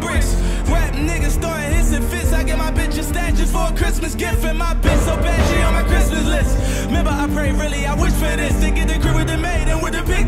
bricks. Rap niggas throwing hits and fits. I get my bitch a statues for a Christmas gift. And my bitch so bad she on my Christmas list. Remember, I pray really, I wish for this. To get the crew with the maid and with the pig.